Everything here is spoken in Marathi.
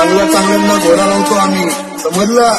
चांगला चांगल्यांना घोडा लावतो आम्ही. समजलं?